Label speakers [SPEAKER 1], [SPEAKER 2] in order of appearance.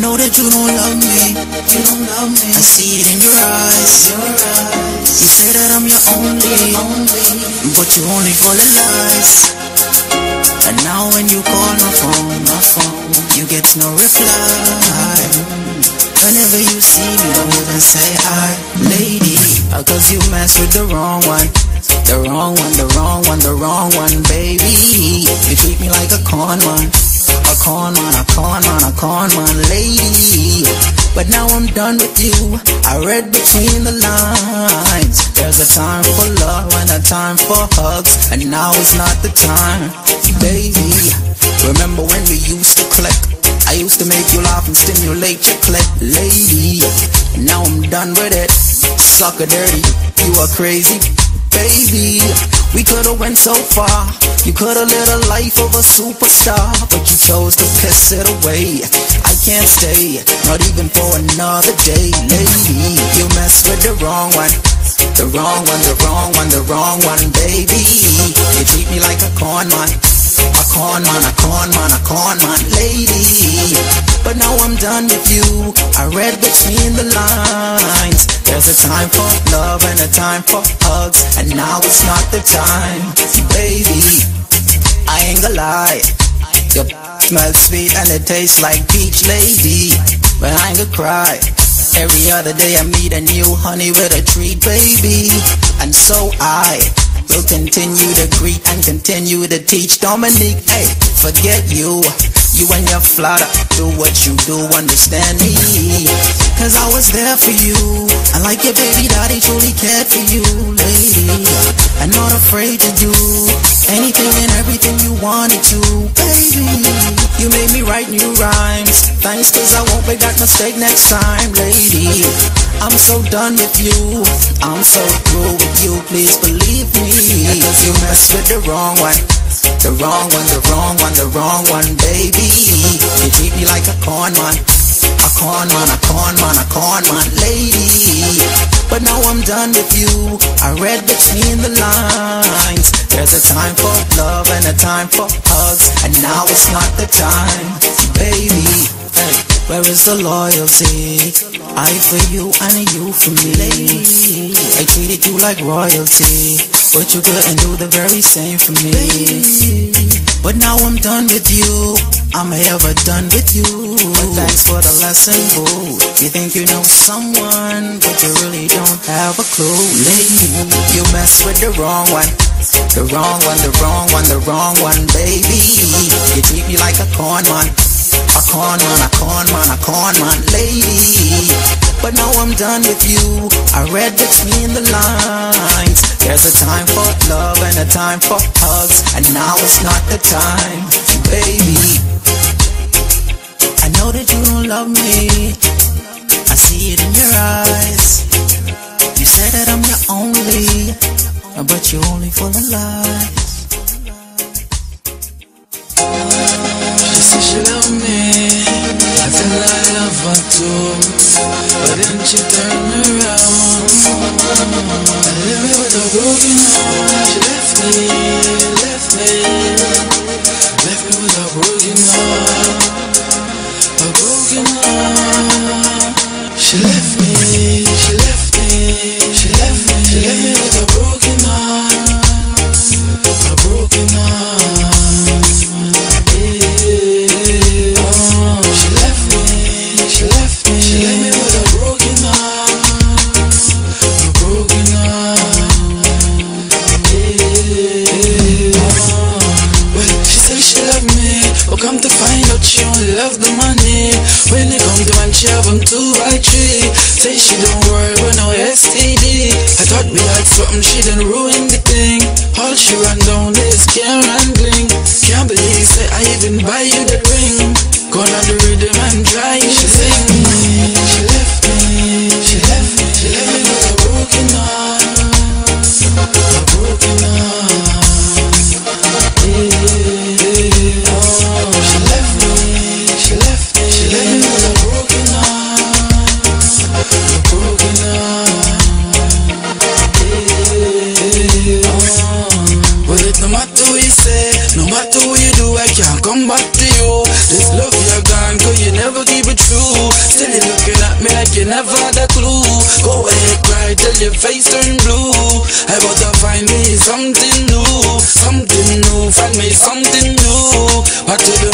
[SPEAKER 1] know that you don't love me. You don't love me. I see it in your eyes. Your eyes. You say that I'm your only, only, but you only of lies. And now when you call my phone, my phone, you get no reply. Whenever you see me, don't even say hi, lady. Cause you mess with the wrong one. The wrong one, the wrong one, the wrong one, baby. You treat me like a con man. A con man, a con man, a con man, lady. But now I'm done with you. I read between the lines. There's a time for love and a time for hugs. And now is not the time, baby. Remember when we used to click? I used to make you laugh and stimulate your clip, lady. Now I'm done with it. Sucker dirty, you are crazy, baby. We could've went so far. You could've lived a life of a superstar, but you chose to piss it away. I can't stay, not even for another day, lady. You mess with the wrong one. The wrong one, the wrong one, the wrong one, baby. You treat me like a con man. A con man, a con man, a con man, lady. Now I'm done with you. I read between the lines. There's a time for love and a time for hugs, and now it's not the time, baby. I ain't gonna lie. Your smells sweet and it tastes like peach, lady. But I ain't gonna cry. Every other day I meet a new honey with a treat, baby. And so I will continue to greet and continue to teach Dominique. Hey, forget you. You and your flutter, do what you do, understand me. Cause I was there for you. I like your baby daddy truly cared for you, lady. I'm not afraid to do anything and everything you wanted to, baby. You made me write new rhymes. Thanks, cause I won't make that mistake next time, lady. I'm so done with you. I'm so through with you, please believe me. Cause you mess with the wrong one. The wrong one, the wrong one, the wrong one, baby. You treat me like a con man. A con man, a con man, a con man, lady. But now I'm done with you. I read between the lines. There's a time for love and a time for hugs. And now it's not the time, baby. Where is the loyalty? I for you and you for me. I treated you like royalty. But you couldn't do the very same for me. But now I'm done with you. I'm ever done with you. But thanks for the lesson, boo. You think you know someone, but you really don't have a clue. Lady, you mess with the wrong one. The wrong one, the wrong one, the wrong one, baby. You treat me like a con man. A con man, a con man, a. But now I'm done with you. I read between the lines. There's a time for love and a time for hugs. And now it's not the time, baby. I know that you don't love me. I see it in your eyes. You said that I'm your only, but you're only full of lies.
[SPEAKER 2] But then she turned around. come to find out she don't love the money. When it come to my she I'm two by three. Say she don't worry about no STD I thought we had something, she done ruin the thing. All she run down is care and bling. Can't believe, say I even buy you the ring. Gonna come back to you. This love you're gone, cause you never keep it true. Still you looking at me like you never had a clue. Go ahead, cry till your face turn blue. I wanna find me something new, something new. Find me something new. What to do?